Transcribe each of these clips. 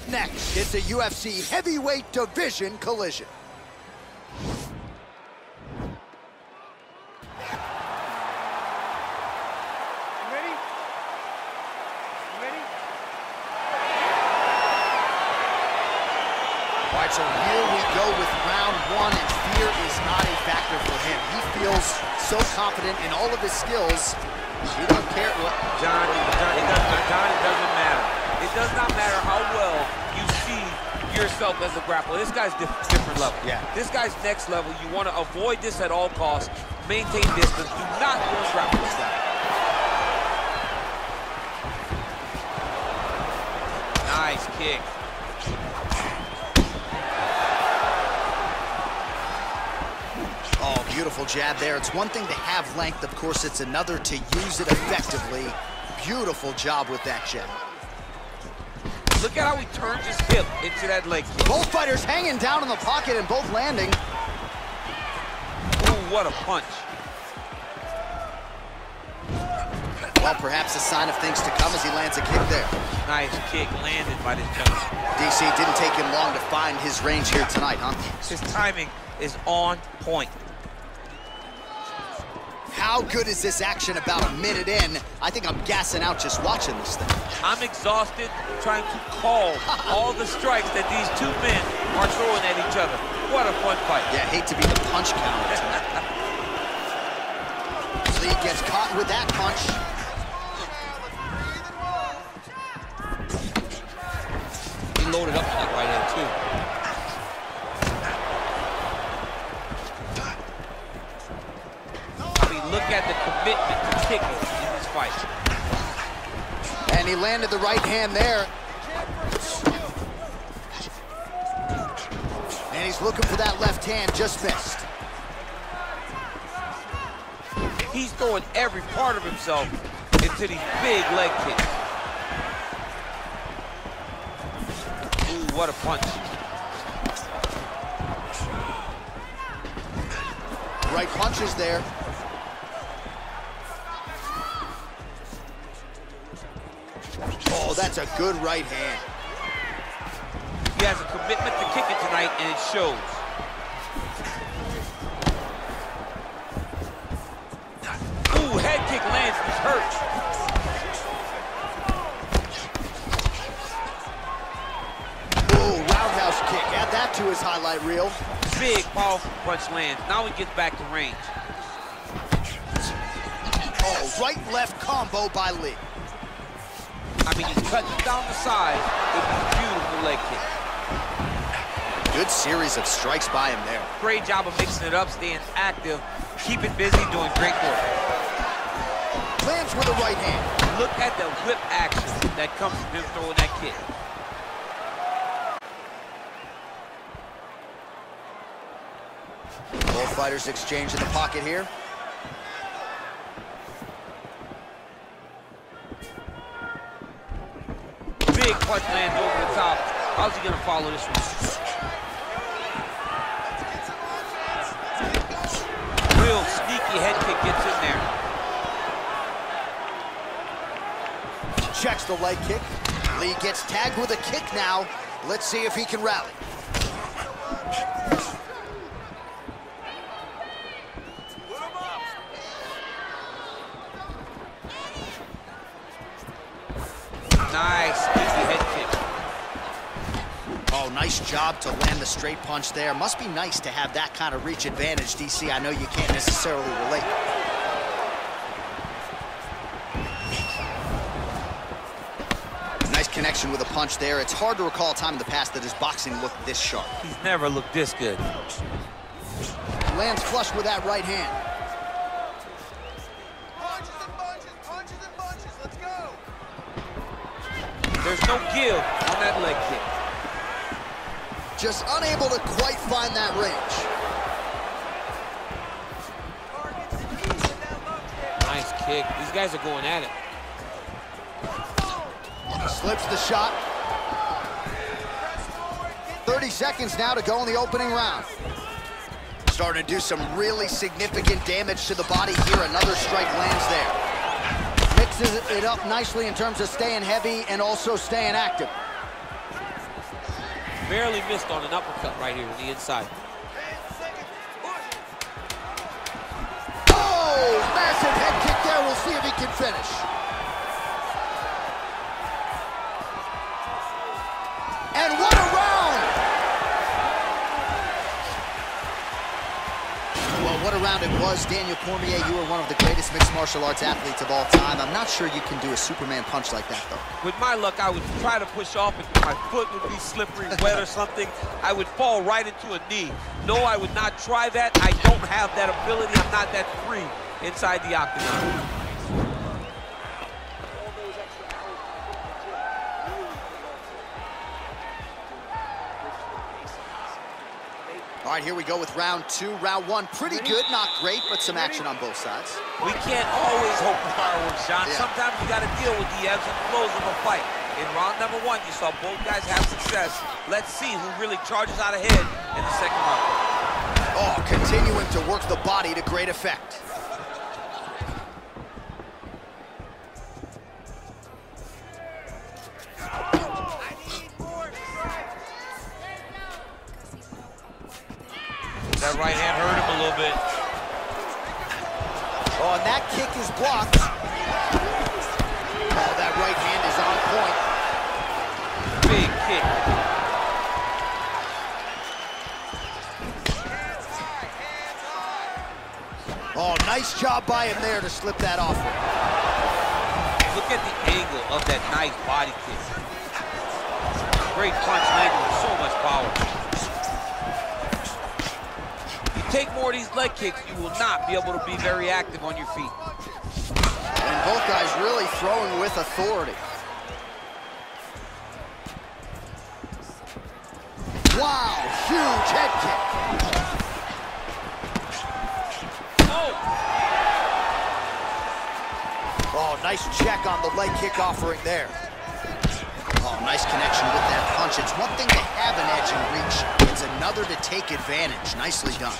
Up next, it's a UFC heavyweight division collision. ready? You ready? All right, so here we go with round one, and fear is not a factor for him. He feels so confident in all of his skills, he don't care what... John, John, it doesn't, John, it doesn't matter. It does not matter how well you see yourself as a grappler. This guy's diff different level. Yeah. This guy's next level. You want to avoid this at all costs. Maintain distance. Do not use grappling style. Nice kick. Oh, beautiful jab there. It's one thing to have length, of course, it's another to use it effectively. Beautiful job with that jab. Look at how he turns his hip into that leg kick. Both fighters hanging down in the pocket and both landing. Ooh, what a punch. Well, perhaps a sign of things to come as he lands a kick there. Nice kick landed by this gentleman. DC didn't take him long to find his range here tonight, huh? His timing is on point. How good is this action about a minute in? I think I'm gassing out just watching this thing. I'm exhausted trying to call all the strikes that these two men are throwing at each other. What a fun fight. Yeah, hate to be the punch counter. Lee gets caught with that punch. He loaded up that right hand, kicking in this fight. And he landed the right hand there. And he's looking for that left hand, just missed. He's throwing every part of himself into these big leg kicks. Ooh, what a punch. Right punches there. A good right hand. He has a commitment to kicking tonight, and it shows. Ooh, head kick lands, he's hurt. Oh, roundhouse kick. Add that to his highlight reel. Big, powerful punch lands. Now he gets back to range. Oh, right-left combo by Lee. I mean, he cuts down the side with a beautiful leg kick. Good series of strikes by him there. Great job of mixing it up, staying active, keeping busy, doing great work. Lands with the right hand. Look at the whip action that comes from him throwing that kick. Both fighters exchange in the pocket here. Lands over the top. How's he gonna follow this one? Real sneaky head kick gets in there. Checks the leg kick. Lee gets tagged with a kick now. Let's see if he can rally. Nice sneaky head kick. Oh, nice job to land the straight punch there. Must be nice to have that kind of reach advantage, DC. I know you can't necessarily relate. Nice connection with a punch there. It's hard to recall a time in the past that his boxing looked this sharp. He's never looked this good. Lands flush with that right hand. Punches and bunches, punches and bunches. Let's go. There's no give on that leg kick. Just unable to quite find that range. Targets easy with that left kick. Nice kick. These guys are going at it. Slips the shot. 30 seconds now to go in the opening round. Starting to do some really significant damage to the body here. Another strike lands there. Mixes it up nicely in terms of staying heavy and also staying active. Barely missed on an uppercut right here on the inside. Oh, massive head kick there. We'll see if he can finish. What a round it was. Daniel Cormier, you are one of the greatest mixed martial arts athletes of all time. I'm not sure you can do a Superman punch like that, though. With my luck, I would try to push off and my foot would be slippery, wet or something. I would fall right into a knee. No, I would not try that. I don't have that ability. I'm not that free inside the octagon. All right, here we go with round two. Round one, pretty good, not great, but some action on both sides. We can't always hope for fireworks, John. Yeah. Sometimes you got to deal with the ebbs and flows of a fight. In round number one, you saw both guys have success. Let's see who really charges out ahead in the second round. Oh, continuing to work the body to great effect. That right hand hurt him a little bit. Oh, and that kick is blocked. Oh, that right hand is on point. Big kick. Hands high, hands high. Oh, nice job by him there to slip that off. Look at the angle of that nice body kick. Great punch with so much power. Take more of these leg kicks, you will not be able to be very active on your feet. And both guys really throwing with authority. Wow, huge head kick. Oh, oh, nice check on the leg kick offering there. Oh, nice connection with that punch. It's one thing to have an edge and reach. It's another to take advantage. Nicely done.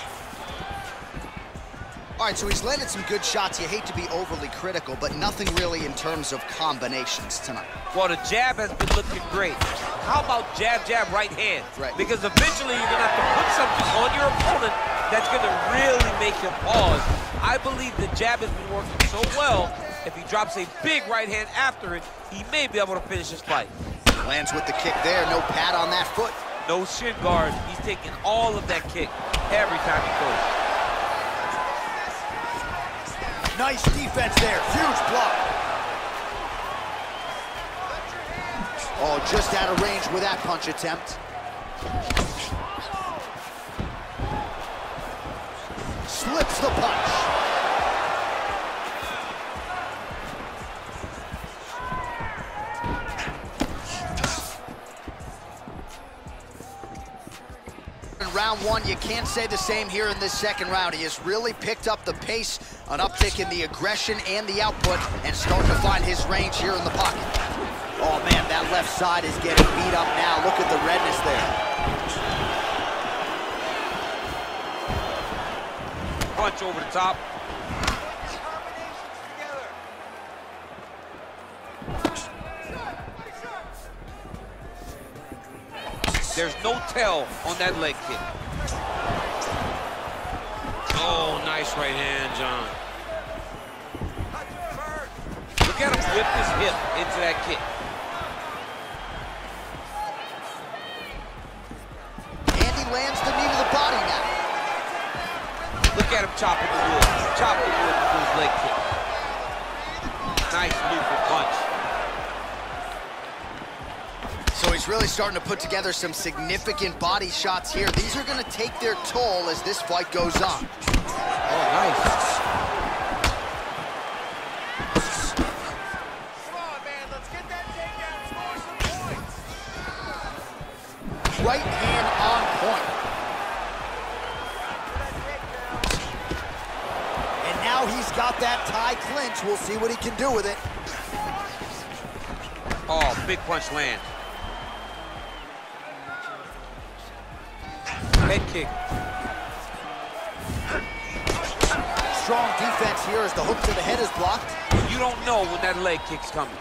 All right, so he's landed some good shots. You hate to be overly critical, but nothing really in terms of combinations tonight. Well, the jab has been looking great. How about jab, jab, right hand? Right. Because eventually you're going to have to put something on your opponent that's going to really make him pause. I believe the jab has been working so well, if he drops a big right hand after it, he may be able to finish his fight. Lands with the kick there. No pad on that foot. No shin guard. He's taking all of that kick every time he goes. Nice defense there. Huge block. Oh, just out of range with that punch attempt. Slips the punch. In round one, you can't say the same here in this second round. He has really picked up the pace, an uptick in the aggression and the output, and starting to find his range here in the pocket. Oh man, that left side is getting beat up now. Look at the redness there. Punch over the top. There's no tell on that leg kick. Oh, nice right hand, John. Hip into that kick. And he lands the knee to the body now. Look at him chopping the wood. Chopping the wood with his leg kick. Nice lethal punch. So he's really starting to put together some significant body shots here. These are going to take their toll as this fight goes on. Oh, nice. Clinch. We'll see what he can do with it. Oh, big punch land. Head kick. Strong defense here as the hook to the head is blocked. You don't know when that leg kick's coming.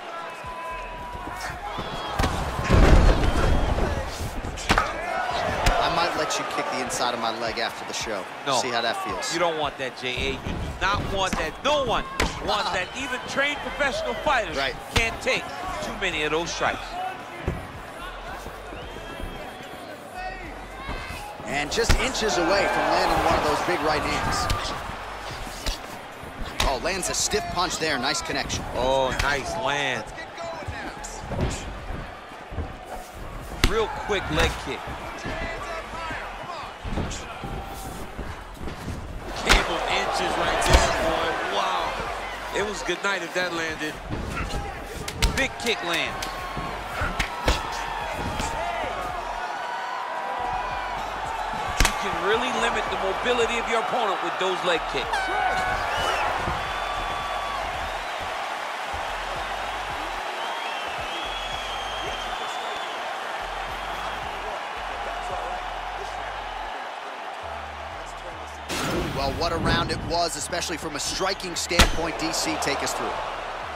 I might let you kick the inside of my leg after the show. No. See how that feels. You don't want that, J.A. Not one that. No one wants uh-huh. that. Even trained professional fighters Right. can't take too many of those strikes. And just inches away from landing one of those big right hands. Oh, lands a stiff punch there. Nice connection. Oh, nice land. Get going now. Real quick leg kick. Came of inches right there, boy. Wow. It was good night if that landed. Big kick lands. You can really limit the mobility of your opponent with those leg kicks. Well, what a round it was, especially from a striking standpoint. DC, take us through.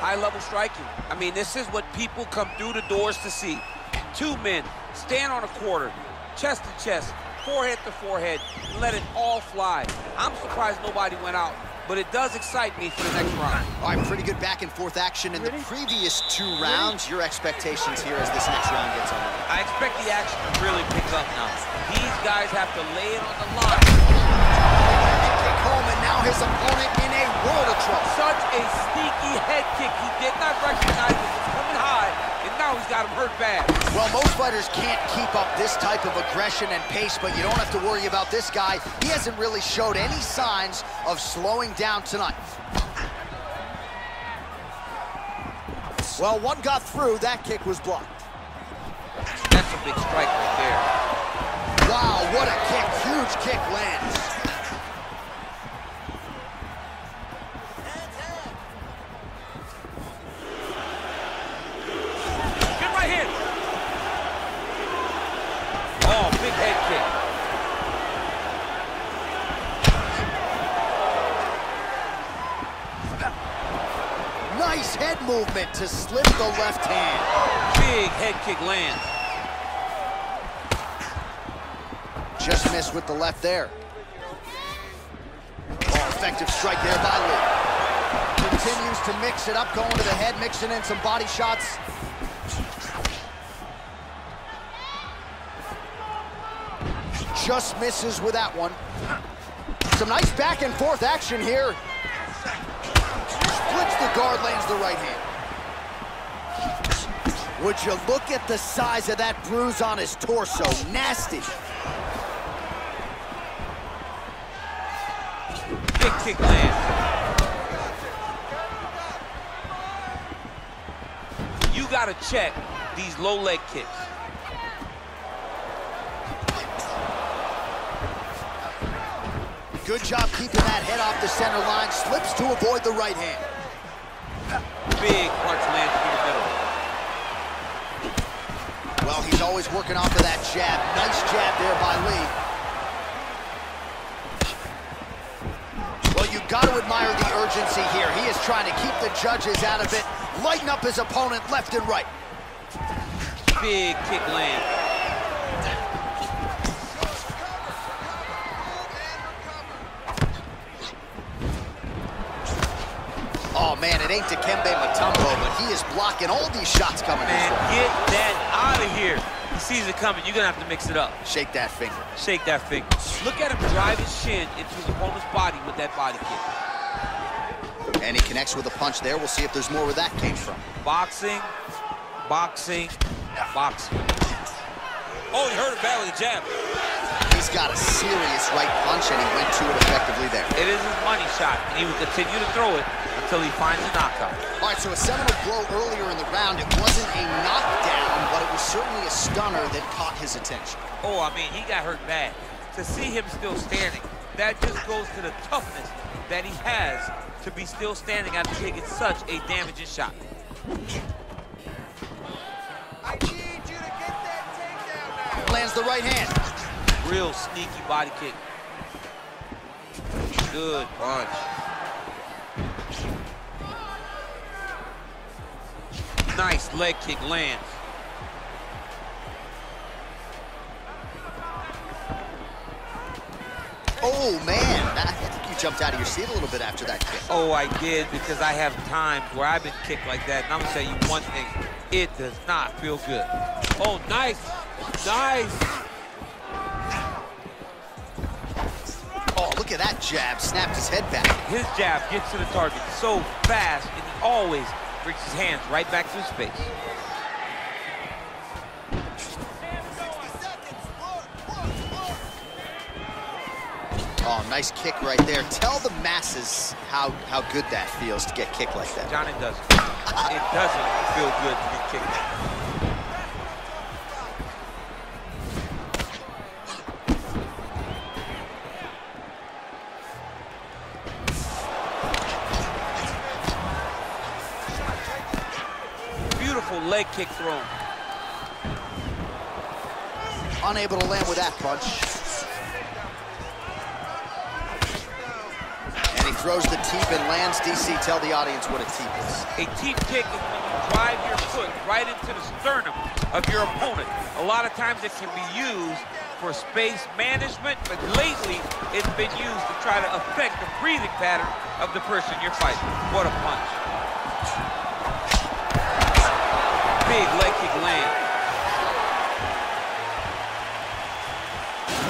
High-level striking. I mean, this is what people come through the doors to see. Two men stand on a quarter, chest to chest, forehead to forehead, and let it all fly. I'm surprised nobody went out, but it does excite me for the next round. All right, pretty good back and forth action in the previous two rounds. Your expectations here as this next round gets underway. I expect the action to really pick up now. These guys have to lay it on the line. His opponent in a world of trouble. Such a sneaky head kick. He did not recognize it was coming high, and now he's got him hurt bad. Well, most fighters can't keep up this type of aggression and pace, but you don't have to worry about this guy. He hasn't really showed any signs of slowing down tonight. Well, one got through. That kick was blocked. That's a big strike right there. Wow, what a kick. Huge kick lands. Get right here. Oh, big head kick. Nice head movement to slip the left hand. Big head kick lands. Just missed with the left there. Oh, effective strike there by Lee. Continues to mix it up, going to the head, mixing in some body shots. Just misses with that one. Some nice back and forth action here. Splits the guard, lands the right hand. Would you look at the size of that bruise on his torso? Nasty. Big kick lands. You gotta check these low leg kicks. Good job keeping that head off the center line. Slips to avoid the right hand. Big punch lands through the middle. He's working off of that jab. Nice jab there by Lee. Well, you got to admire the urgency here. He is trying to keep the judges out of it, lighten up his opponent left and right. Big kick lands. Oh, man, it ain't Dikembe Mutombo, but he is blocking all these shots coming his Man, way. get that out of here. He sees it coming. You're gonna have to mix it up. Shake that finger. Shake that finger. Look at him drive his shin into his opponent's body with that body kick. And he connects with a punch there. We'll see if there's more where that came from. Boxing, boxing, boxing. Oh, he hurt it bad with a jab. He's got a serious right punch, and he went to it effectively there. It is his money shot, and he will continue to throw it until he finds a knockout. All right, so a seminal blow earlier in the round. It wasn't a knockdown, but it was certainly a stunner that caught his attention. Oh, I mean, he got hurt bad. To see him still standing, that just goes to the toughness that he has to be still standing after taking such a damaging shot. I need you to get that takedown now. Lands the right hand. Real sneaky body kick. Good punch. Nice leg kick lands. Oh, man. I think you jumped out of your seat a little bit after that kick. Oh, I did because I have times where I've been kicked like that. And I'm going to tell you one thing. It does not feel good. Oh, nice. Nice. Oh, look at that jab. Snapped his head back. His jab gets to the target so fast, and he always brings his hands right back to his face. Oh, nice kick right there. Tell the masses how, how good that feels to get kicked like that. John, it doesn't. It doesn't feel good to get kicked. Kick thrown. Unable to land with that punch. And he throws the teep and lands. DC, tell the audience what a teep is. A teep kick is when you drive your foot right into the sternum of your opponent. A lot of times it can be used for space management, but lately it's been used to try to affect the breathing pattern of the person you're fighting. What a punch. Big leg kick land.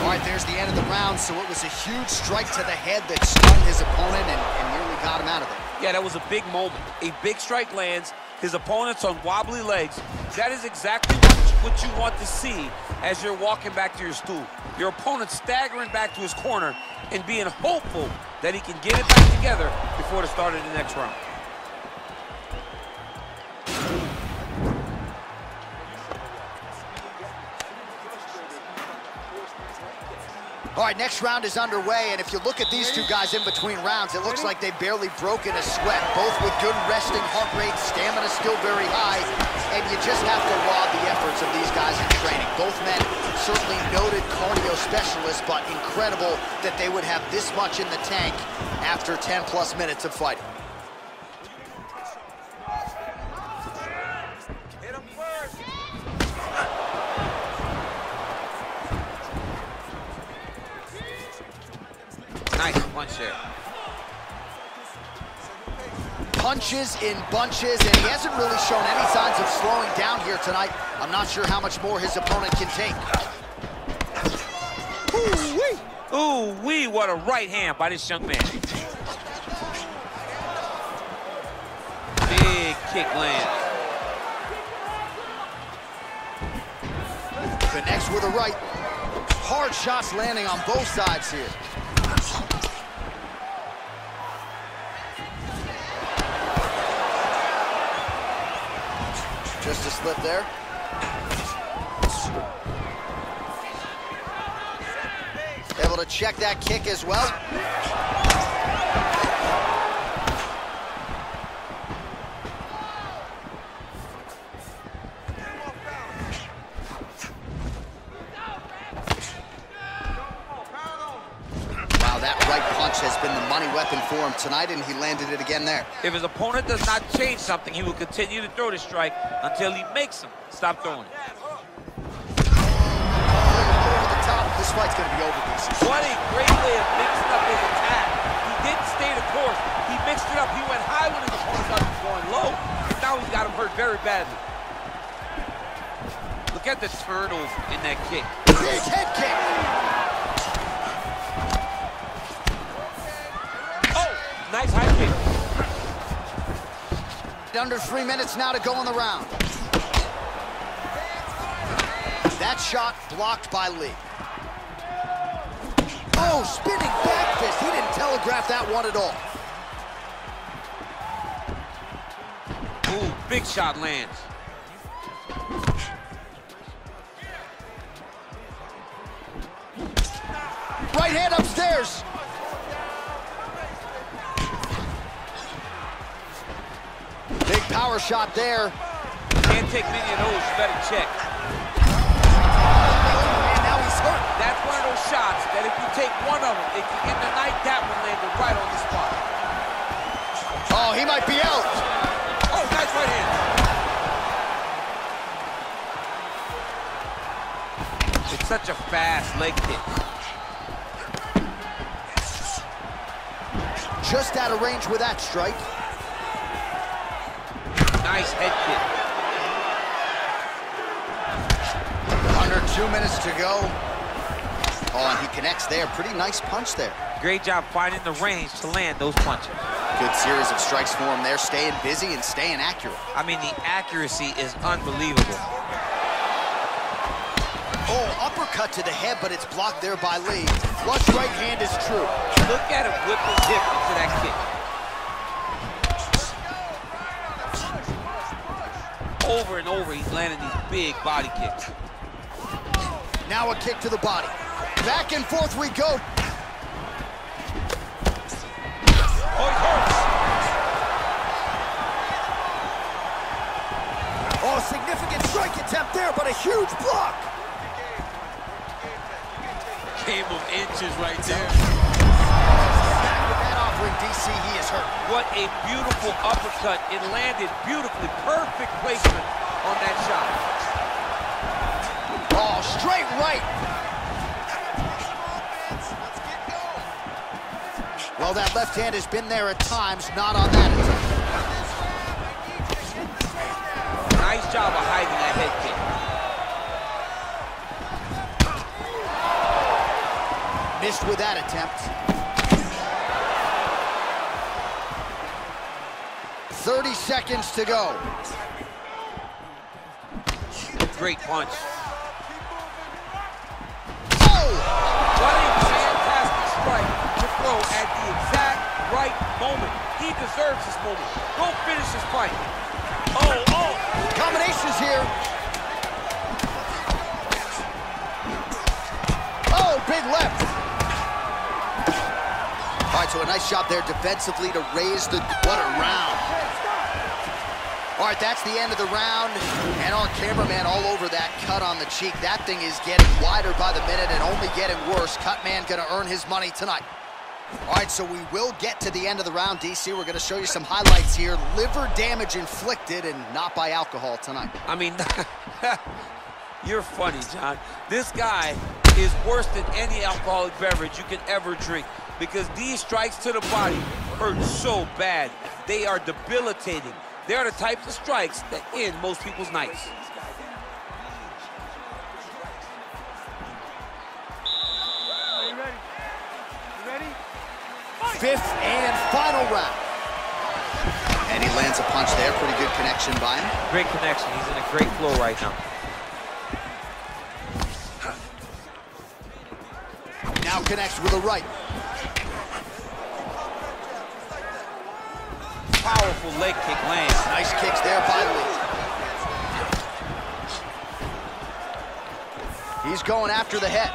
All right, there's the end of the round, so it was a huge strike to the head that stunned his opponent and, and nearly got him out of there. Yeah, that was a big moment. A big strike lands, his opponent's on wobbly legs. That is exactly what, what you want to see as you're walking back to your stool. Your opponent staggering back to his corner and being hopeful that he can get it back together before the start of the next round. All right, next round is underway, and if you look at these two guys in between rounds, it looks like they've barely broken a sweat, both with good resting heart rate, stamina still very high, and you just have to laud the efforts of these guys in training. Both men certainly noted cardio specialists, but incredible that they would have this much in the tank after 10 plus minutes of fighting. Punches in bunches, and he hasn't really shown any signs of slowing down here tonight. I'm not sure how much more his opponent can take. Ooh-wee. Ooh-wee, what a right hand by this young man. Big kick lands. Connects with a right. Hard shots landing on both sides here. Just a slip there. Able to check that kick as well. For him tonight, and he landed it again there. If his opponent does not change something, he will continue to throw the strike until he makes him stop throwing it. Over the top, this fight's gonna be over, DC. What a great way of mixing up his attack. He didn't stay the course. He mixed it up. He went high when his opponent thought he was going low. And now he's got him hurt very badly. Look at the turnover in that kick. Big head kick. Under three minutes now to go in the round. That shot blocked by Lee. Oh, spinning back fist. He didn't telegraph that one at all. Ooh, big shot lands. Right hand upstairs. Power shot there. Can't take many of those. You better check. And now he's hurt. That's one of those shots that if you take one of them, if you end the night, that one landed right on the spot. Oh, he might be out. Oh, nice right hand. It's such a fast leg kick. just out of range with that strike. Nice head kick. Under two minutes to go. Oh, and he connects there. Pretty nice punch there. Great job finding the range to land those punches. Good series of strikes for him there, staying busy and staying accurate. I mean, the accuracy is unbelievable. Oh, uppercut to the head, but it's blocked there by Lee. Flush right hand is true. Look at him whip his hip into that kick. Over he's landing these big body kicks. Now a kick to the body. Back and forth we go. Oh, he hurts. Oh, significant strike attempt there, but a huge block. Game of inches right there. That offering, DC, he is hurt. What a beautiful uppercut. It landed beautifully. Perfect placement on that shot. Oh, straight right. Well, that left hand has been there at times, not on that attempt. Nice job of hiding that head kick. Missed with that attempt. 30 seconds to go. Great punch. Oh! What a fantastic strike to throw at the exact right moment. He deserves this moment. Go finish this fight. Oh, oh. Combinations here. Oh, big left. All right, so a nice job there defensively to raise the... What a round. All right, that's the end of the round. And our cameraman all over that cut on the cheek. That thing is getting wider by the minute and only getting worse. Cutman gonna earn his money tonight. All right, so we will get to the end of the round, DC. We're gonna show you some highlights here. Liver damage inflicted and not by alcohol tonight. I mean, you're funny, John. This guy is worse than any alcoholic beverage you can ever drink because these strikes to the body hurt so bad. They are debilitating. They are the types of strikes that end most people's nights. Fifth and final round. And he lands a punch there. Pretty good connection by him. Great connection. He's in a great flow right now. Now connects with a right. Powerful leg kick lands. Nice kicks there by Lee. He's going after the head.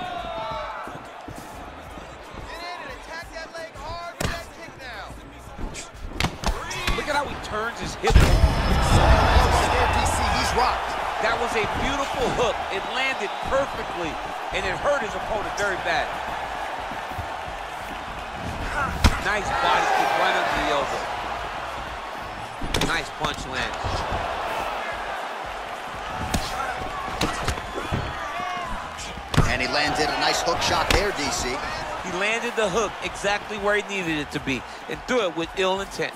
Look at how he turns his hip. He's rocked. That was a beautiful hook. It landed perfectly, and it hurt his opponent very bad. Nice body kick right under the elbow. Nice punch land. And he landed a nice hook shot there, DC. He landed the hook exactly where he needed it to be and threw it with ill intent.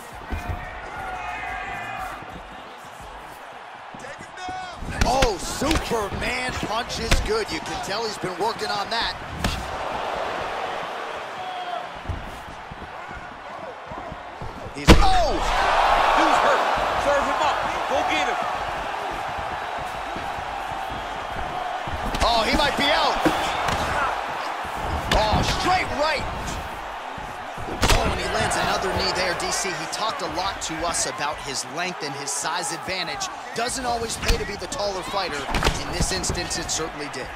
Oh, Superman punch is good. You can tell he's been working on that. He's, oh! There, DC. He talked a lot to us about his length and his size advantage. Doesn't always pay to be the taller fighter. In this instance, it certainly did.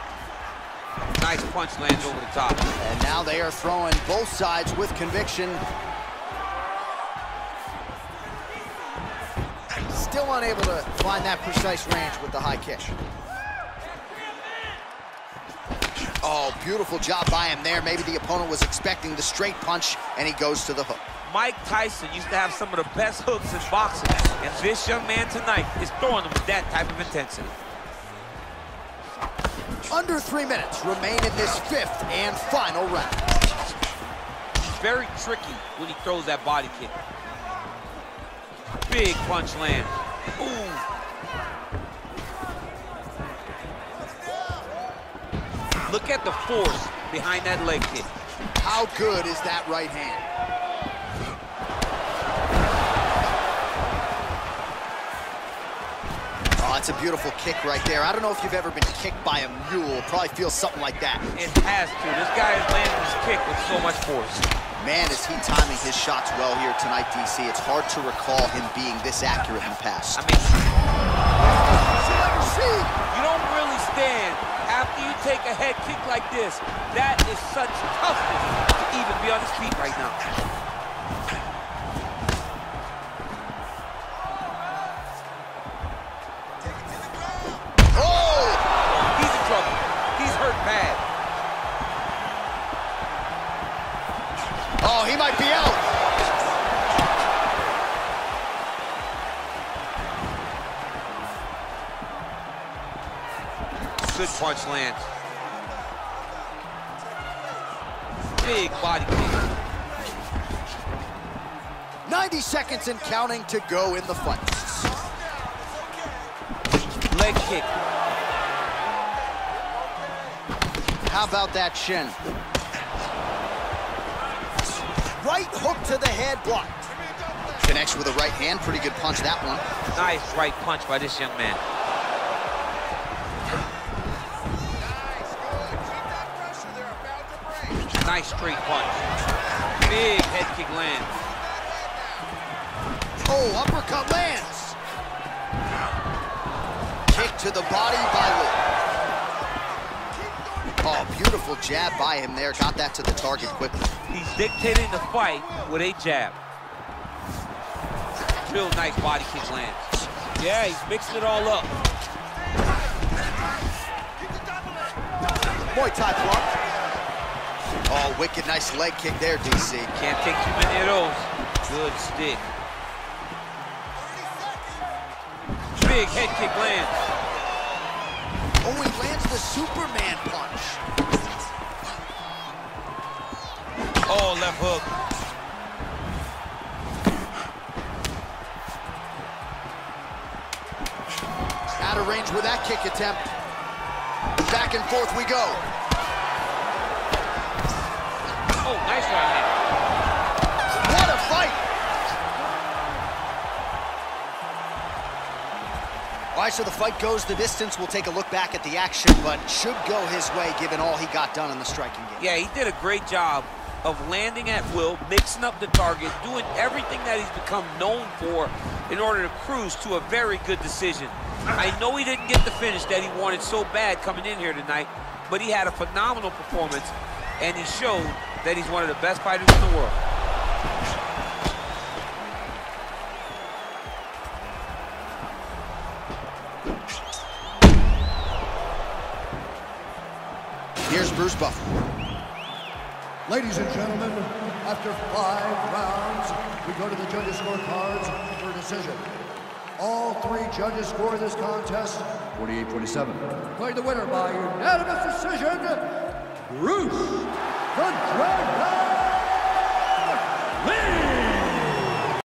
Nice punch lands over the top. And now they are throwing both sides with conviction. Still unable to find that precise range with the high kick. Oh, beautiful job by him there. Maybe the opponent was expecting the straight punch, and he goes to the hook. Mike Tyson used to have some of the best hooks in boxing, and this young man tonight is throwing them with that type of intensity. Under three minutes remain in this fifth and final round. very tricky when he throws that body kick. Big punch land. Ooh. Look at the force behind that leg kick. How good is that right hand? That's a beautiful kick right there. I don't know if you've ever been kicked by a mule. Probably feels something like that. It has to. This guy is landing his kick with so much force. Man, is he timing his shots well here tonight, DC. It's hard to recall him being this accurate in the past. I mean, you don't really stand after you take a head kick like this. That is such toughness to even be on his feet right now. Good punch lands. Big body kick. 90 seconds and counting to go in the fight. Leg kick. How about that shin? Right hook to the head blocked. Connects with a right hand. Pretty good punch, that one. Nice right punch by this young man. Straight punch. Big head kick lands. Oh, uppercut lands. Kick to the body by Lee. Oh, beautiful jab by him there. Got that to the target quickly. He's dictating the fight with a jab. Real nice body kick lands. Yeah, he's mixing it all up. Muay Thai block. Oh, wicked nice leg kick there, DC. Can't take too many of those. Good stick. Big head kick lands. Oh, he lands the Superman punch. Oh, left hook. Out of range with that kick attempt. Back and forth we go. Oh, nice right hand. What a fight! All right, so the fight goes the distance. We'll take a look back at the action, but should go his way given all he got done in the striking game. Yeah, he did a great job of landing at will, mixing up the target, doing everything that he's become known for in order to cruise to a very good decision. I know he didn't get the finish that he wanted so bad coming in here tonight, but he had a phenomenal performance, and he showed that he's one of the best fighters in the world. Here's Bruce Buffer. Ladies and gentlemen, after five rounds, we go to the judges' scorecards for a decision. All three judges score this contest 48-47. Declared the winner by unanimous decision, Bruce the Dragon